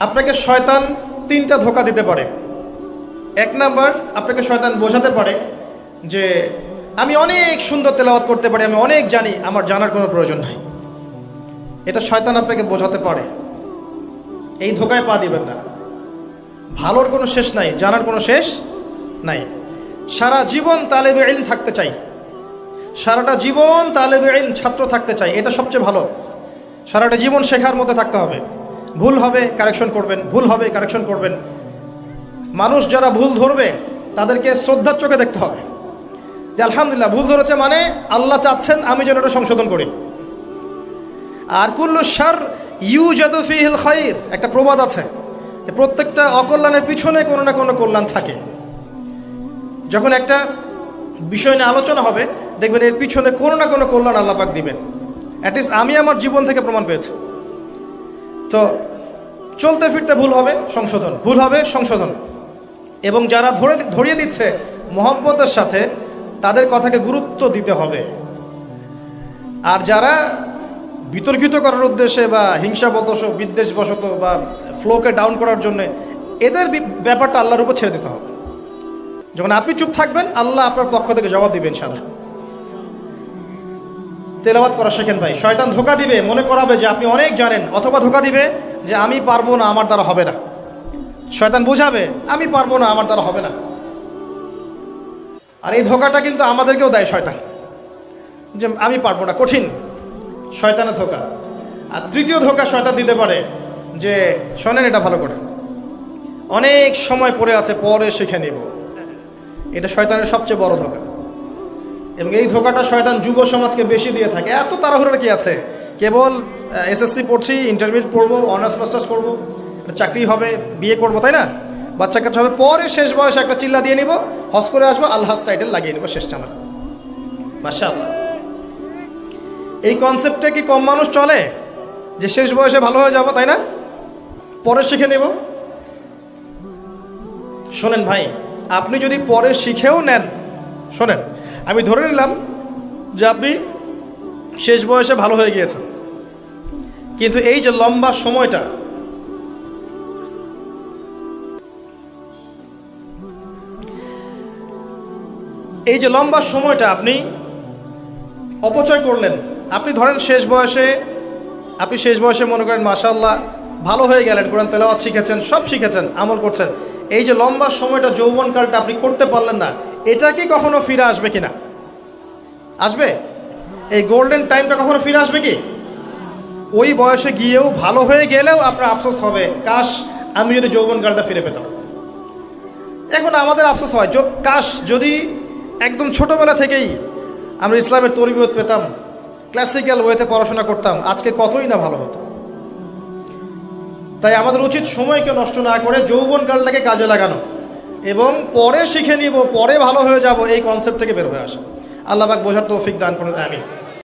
আপনাকে শয়তান তিনটা ধোকা দিতে পারে। এক নাম্বার, আপনাকে শয়তান বোঝাতে পারে যে আমি অনেক সুন্দর তেলাওয়াত করতে পারি, আমি অনেক জানি, আমার জানার কোনো প্রয়োজন নাই। এটা শয়তান আপনাকে বোঝাতে পারে। এই ধোকায় পা দিবেন না। ভালোর কোনো শেষ নাই, জানার কোনো শেষ নাই। সারা জীবন তালেবে ইলম থাকতে চাই। সারাটা জীবন তালেবে ইলম ছাত্র থাকতে চাই, এটা সবচেয়ে ভালো। সারাটা জীবন শেখার মধ্যে থাকতে হবে। ভুল হবে কারেকশন করবেন, ভুল হবে কারেকশন করবেন। মানুষ যারা ভুল ধরবে, তাদেরকে শ্রদ্ধার চোখে দেখতে হবে। যে আলহামদুলিল্লাহ, ভুল ধরেছে মানে আল্লাহ চাচ্ছেন আমি যেন এটা সংশোধন করি। আর কুল্লু সার ইউ জাদুফিহিল খাইর, একটা প্রবাদ আছে প্রত্যেকটা অকল্যাণের পিছনে কোনো না কোনো কল্যাণ থাকে। যখন একটা বিষয় নিয়ে আলোচনা হবে, দেখবেন এর পিছনে কোনো না কোনো কল্যাণ আল্লাপাক দিবেন। অ্যাটলিস্ট আমি আমার জীবন থেকে প্রমাণ পেয়েছি। তো চলতে ফিরতে ভুল হবে, সংশোধন। ভুল হবে, সংশোধন। এবং যারা ধরে, ধরিয়ে দিচ্ছে মোহাম্মতের সাথে, তাদের কথাকে গুরুত্ব দিতে হবে। আর যারা বিতর্কিত করার উদ্দেশ্যে বা হিংসা হিংসাবশত, বিদ্বেষবশত বা ফ্লোকে ডাউন করার জন্য, এদের ব্যাপারটা আল্লাহর উপর ছেড়ে দিতে হবে। যখন আপনি চুপ থাকবেন, আল্লাহ আপনার পক্ষ থেকে জবাব দিবেন ইনশাআল্লাহ। তেলাওয়াত করা শেখেন ভাই। শয়তান ধোকা দিবে, মনে করাবে যে আপনি অনেক জানেন, অথবা ধোকা দিবে যে আমি পারব না, আমার দ্বারা হবে না। শয়তান বোঝাবে, আমি পারব না, আমার দ্বারা হবে না। আর এই ধোকাটা কিন্তু আমাদেরকেও দেয় শয়তান। যে আমি পারব না, কঠিন। শয়তানের ধোকা। আর তৃতীয় ধোকা শয়তান দিতে পারে যে, শোনেন এটা ভালো করে। অনেক সময় পড়ে আছে, পরে শিখে নিব। এটা শয়তানের সবচেয়ে বড় ধোকা। এবং এই ধোকাটা শয়তান যুব সমাজকে বেশি দিয়ে থাকে। এত তাড়াহুড়োর কি আছে? কেবল এসএসসি পড়ছি ইন্টারমিডিয়েট পড়ব অনার্স মাস্টার্স করব চাকরি হবে বিয়ে করব, তাই না? বাচ্চা কাচ্চা হবে, পরে শেষ বয়সে একটা চিল্লা দিয়ে নিব, হস করে আসব আল্লাহাস টাইটেল লাগিয়ে নিব, শেষ চামার মাসা এই কনসেপ্টে কি কম মানুষ চলে? যে শেষ বয়সে ভালো হয়ে যাব, তাই না? পরে শিখে নেব। শোনেন ভাই, আপনি যদি পরে শিখেও নেন, শোনেন আমি ধরে নিলাম যে আপনি শেষ বয়সে ভালো হয়ে গিয়েছেন। কিন্তু এই যে লম্বা সময়টা, এই যে লম্বা সময়টা আপনি অপচয় করলেন, আপনি ধরেন শেষ বয়সে, আপনি শেষ বয়সে মনে করেন মাশাল্লাহ ভালো হয়ে গেলেন, কোরআন তেলাওয়াত শিখেছেন, সব শিখেছেন, আমল করছেন। এই যে লম্বা সময়টা যৌবনকালটা আপনি করতে পারলেন না এটা কি কখনো ফিরে আসবে কিনা? আসবে? এই গোল্ডেন টাইমটা কখনো ফিরে আসবে কি? ওই বয়সে গিয়েও ভালো হয়ে গেলেও আপনার আফসোস হবে। কাশ, আমি যদি যৌবনকালটা ফিরে পেতাম। এখন আমাদের আফসোস হয় কাশ, যদি একদম ছোটবেলা থেকেই আমরা ইসলামের তরিবত পেতাম ক্লাসিক্যাল ওয়েতে পড়াশোনা করতাম, আজকে কতই না ভালো হতো। তাই আমাদের উচিত সময়কে নষ্ট না করে যৌবনকালটাকে কাজে লাগানো। এবং পরে শিখে নিব, পরে ভালো হয়ে যাব, এই কনসেপ্ট থেকে বের হয়ে আসা। আল্লাহবাক বোঝার তৌফিক দান করেন আমি